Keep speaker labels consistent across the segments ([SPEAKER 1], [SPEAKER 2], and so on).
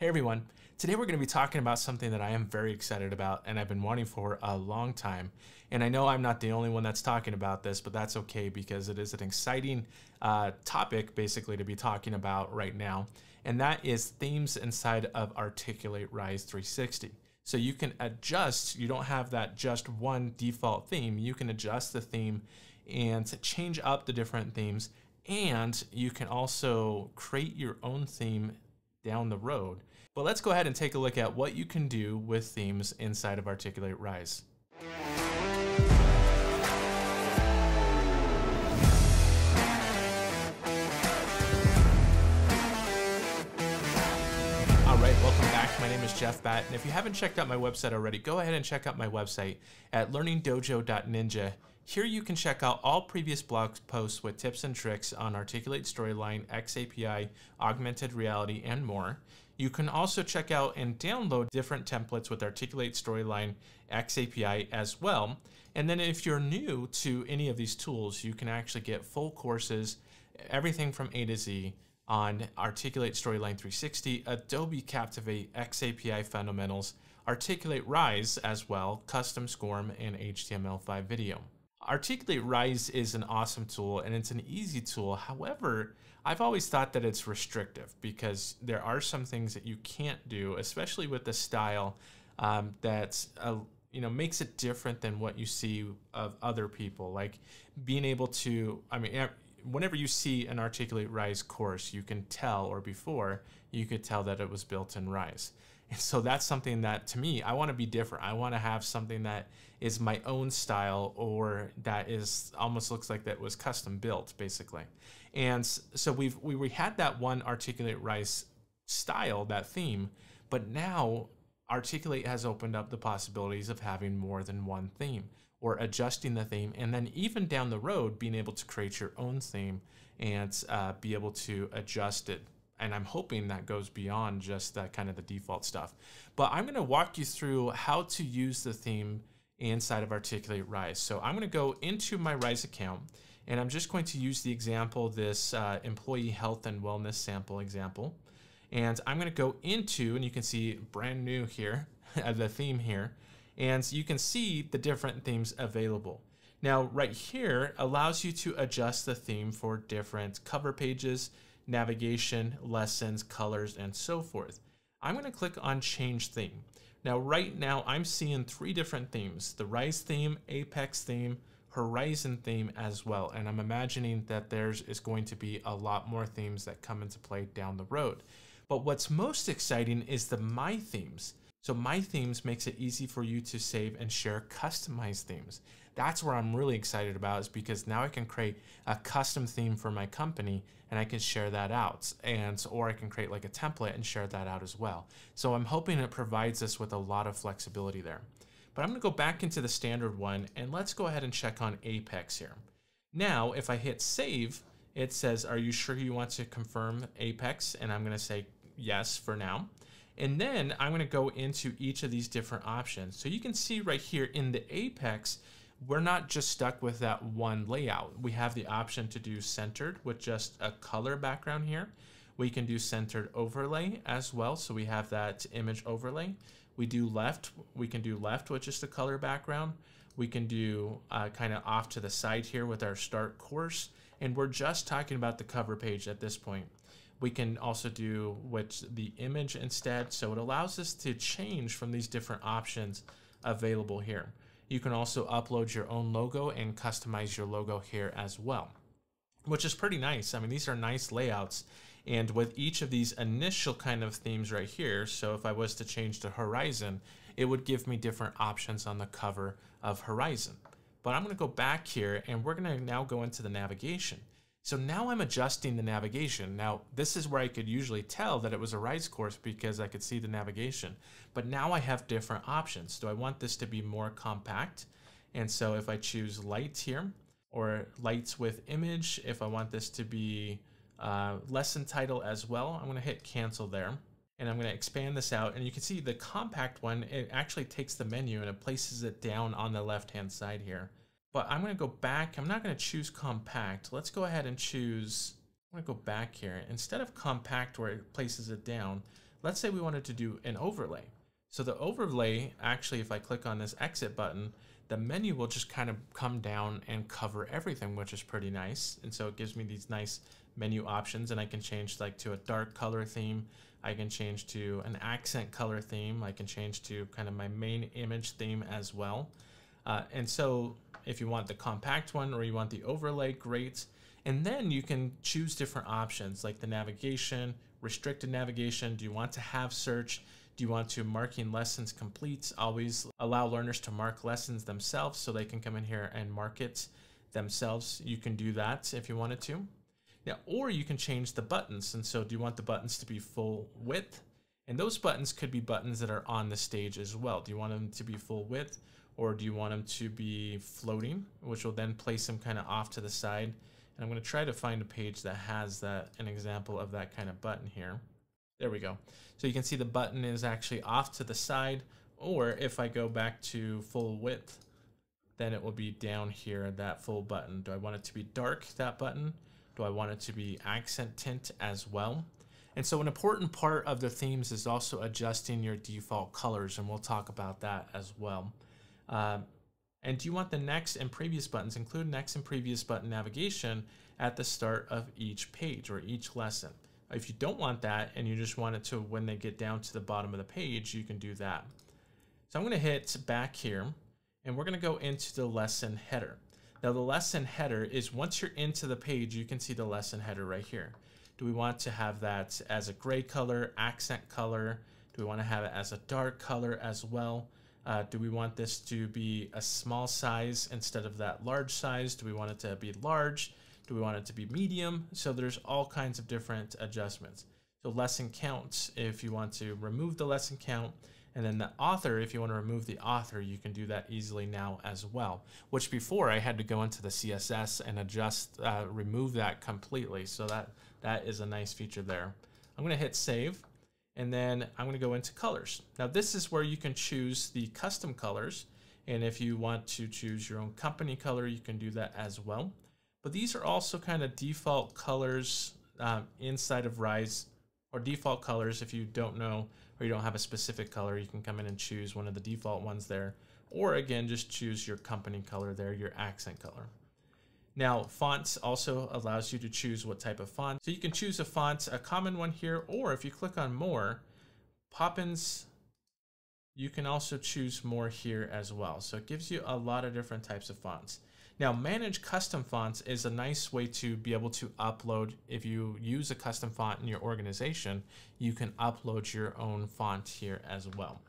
[SPEAKER 1] Hey everyone, today we're going to be talking about something that I am very excited about and I've been wanting for a long time. And I know I'm not the only one that's talking about this, but that's okay because it is an exciting uh, topic basically to be talking about right now. And that is themes inside of Articulate Rise 360. So you can adjust, you don't have that just one default theme, you can adjust the theme and change up the different themes. And you can also create your own theme down the road. But let's go ahead and take a look at what you can do with themes inside of Articulate Rise. All right, welcome back. My name is Jeff Batt, and if you haven't checked out my website already, go ahead and check out my website at learningdojo.ninja. Here you can check out all previous blog posts with tips and tricks on Articulate Storyline, XAPI, augmented reality, and more. You can also check out and download different templates with Articulate Storyline, XAPI as well. And then if you're new to any of these tools, you can actually get full courses, everything from A to Z on Articulate Storyline 360, Adobe Captivate, XAPI Fundamentals, Articulate Rise as well, Custom SCORM, and HTML5 Video. Articulate Rise is an awesome tool and it's an easy tool. However, I've always thought that it's restrictive because there are some things that you can't do, especially with the style um, that's a, you know makes it different than what you see of other people. Like being able to, I mean, whenever you see an Articulate Rise course, you can tell, or before, you could tell that it was built in Rise. And so that's something that to me, I want to be different. I want to have something that is my own style or that is almost looks like that was custom built basically. And so we've we, we had that one Articulate Rise style, that theme, but now Articulate has opened up the possibilities of having more than one theme or adjusting the theme, and then even down the road, being able to create your own theme and uh, be able to adjust it and I'm hoping that goes beyond just that kind of the default stuff. But I'm going to walk you through how to use the theme inside of Articulate Rise. So I'm going to go into my Rise account and I'm just going to use the example, this uh, employee health and wellness sample example. And I'm going to go into, and you can see brand new here, the theme here, and you can see the different themes available. Now, right here allows you to adjust the theme for different cover pages, navigation, lessons, colors, and so forth. I'm going to click on change theme. Now, right now, I'm seeing three different themes, the Rise theme, Apex theme, Horizon theme as well. And I'm imagining that there's is going to be a lot more themes that come into play down the road. But what's most exciting is the My Themes. So My Themes makes it easy for you to save and share customized themes. That's where I'm really excited about is because now I can create a custom theme for my company and I can share that out. And or I can create like a template and share that out as well. So I'm hoping it provides us with a lot of flexibility there. But I'm gonna go back into the standard one and let's go ahead and check on Apex here. Now, if I hit save, it says, are you sure you want to confirm Apex? And I'm gonna say yes for now. And then I'm going to go into each of these different options. So you can see right here in the Apex, we're not just stuck with that one layout. We have the option to do centered with just a color background here. We can do centered overlay as well. So we have that image overlay. We do left, we can do left with just a color background. We can do uh, kind of off to the side here with our start course. And we're just talking about the cover page at this point. We can also do with the image instead. So it allows us to change from these different options available here. You can also upload your own logo and customize your logo here as well, which is pretty nice. I mean, these are nice layouts. And with each of these initial kind of themes right here, so if I was to change to Horizon, it would give me different options on the cover of Horizon. But I'm gonna go back here and we're gonna now go into the navigation. So now I'm adjusting the navigation. Now, this is where I could usually tell that it was a Rise course because I could see the navigation. But now I have different options. Do I want this to be more compact? And so if I choose lights here, or lights with image, if I want this to be uh, lesson title as well, I'm gonna hit cancel there. And I'm gonna expand this out. And you can see the compact one, it actually takes the menu and it places it down on the left-hand side here. But I'm going to go back. I'm not going to choose compact. Let's go ahead and choose, I'm going to go back here. Instead of compact where it places it down, let's say we wanted to do an overlay. So the overlay, actually, if I click on this exit button, the menu will just kind of come down and cover everything, which is pretty nice. And so it gives me these nice menu options and I can change like to a dark color theme. I can change to an accent color theme. I can change to kind of my main image theme as well. Uh, and so if you want the compact one or you want the overlay, great. And then you can choose different options like the navigation, restricted navigation. Do you want to have search? Do you want to marking lessons complete? Always allow learners to mark lessons themselves so they can come in here and mark it themselves. You can do that if you wanted to. Yeah, or you can change the buttons. And so do you want the buttons to be full width? And those buttons could be buttons that are on the stage as well. Do you want them to be full width or do you want them to be floating, which will then place them kind of off to the side? And I'm going to try to find a page that has that an example of that kind of button here. There we go. So you can see the button is actually off to the side, or if I go back to full width, then it will be down here, that full button. Do I want it to be dark, that button? Do I want it to be accent tint as well? And so an important part of the themes is also adjusting your default colors, and we'll talk about that as well. Um, and do you want the next and previous buttons, include next and previous button navigation at the start of each page or each lesson? If you don't want that and you just want it to when they get down to the bottom of the page, you can do that. So I'm going to hit back here and we're going to go into the lesson header. Now the lesson header is once you're into the page, you can see the lesson header right here. Do we want to have that as a gray color, accent color? Do we want to have it as a dark color as well? Uh, do we want this to be a small size instead of that large size? Do we want it to be large? Do we want it to be medium? So there's all kinds of different adjustments. So lesson counts, if you want to remove the lesson count, and then the author, if you want to remove the author, you can do that easily now as well. Which before I had to go into the CSS and adjust, uh, remove that completely. So that that is a nice feature there. I'm going to hit save, and then I'm going to go into colors. Now this is where you can choose the custom colors, and if you want to choose your own company color, you can do that as well. But these are also kind of default colors um, inside of Rise, or default colors if you don't know or you don't have a specific color, you can come in and choose one of the default ones there. Or again, just choose your company color there, your accent color. Now, fonts also allows you to choose what type of font. So you can choose a font, a common one here, or if you click on more, Poppins, you can also choose more here as well. So it gives you a lot of different types of fonts. Now, manage custom fonts is a nice way to be able to upload. If you use a custom font in your organization, you can upload your own font here as well.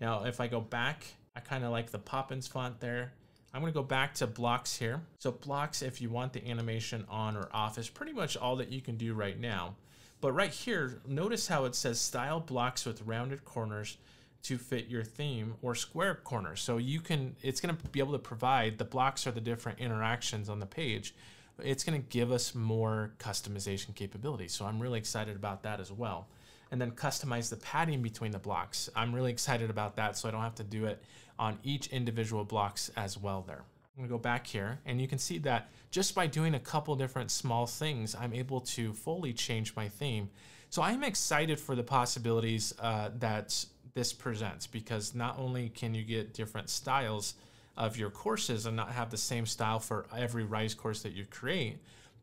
[SPEAKER 1] Now, if I go back, I kind of like the Poppins font there. I'm going to go back to blocks here. So blocks, if you want the animation on or off, is pretty much all that you can do right now. But right here, notice how it says style blocks with rounded corners to fit your theme or square corners. So you can, it's going to be able to provide the blocks are the different interactions on the page. It's going to give us more customization capabilities. So I'm really excited about that as well. And then customize the padding between the blocks. I'm really excited about that so I don't have to do it on each individual blocks as well there. I'm gonna go back here and you can see that just by doing a couple different small things, I'm able to fully change my theme. So I'm excited for the possibilities uh, that this presents because not only can you get different styles of your courses and not have the same style for every Rise course that you create,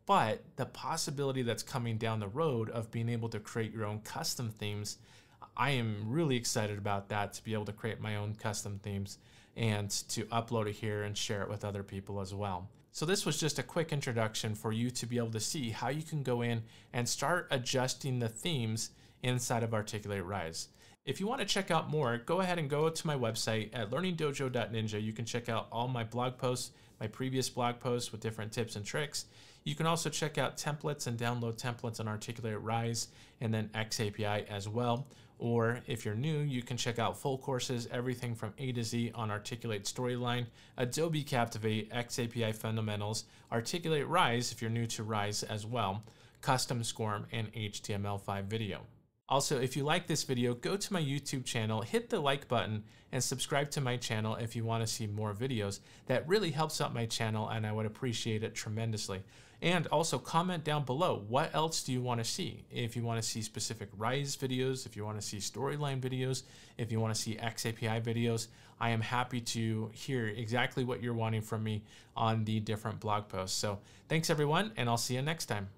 [SPEAKER 1] but the possibility that's coming down the road of being able to create your own custom themes, I am really excited about that to be able to create my own custom themes and to upload it here and share it with other people as well. So this was just a quick introduction for you to be able to see how you can go in and start adjusting the themes inside of Articulate Rise. If you want to check out more, go ahead and go to my website at learningdojo.ninja. You can check out all my blog posts, my previous blog posts with different tips and tricks. You can also check out templates and download templates on Articulate Rise and then XAPI as well. Or if you're new, you can check out full courses, everything from A to Z on Articulate Storyline, Adobe Captivate, XAPI Fundamentals, Articulate Rise if you're new to Rise as well, Custom SCORM, and HTML5 video. Also, if you like this video, go to my YouTube channel, hit the like button, and subscribe to my channel if you want to see more videos. That really helps out my channel and I would appreciate it tremendously. And also comment down below what else do you want to see? If you want to see specific Rise videos, if you want to see storyline videos, if you want to see XAPI videos, I am happy to hear exactly what you're wanting from me on the different blog posts. So thanks everyone, and I'll see you next time.